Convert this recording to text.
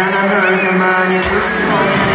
man, I murder man, it's a small man.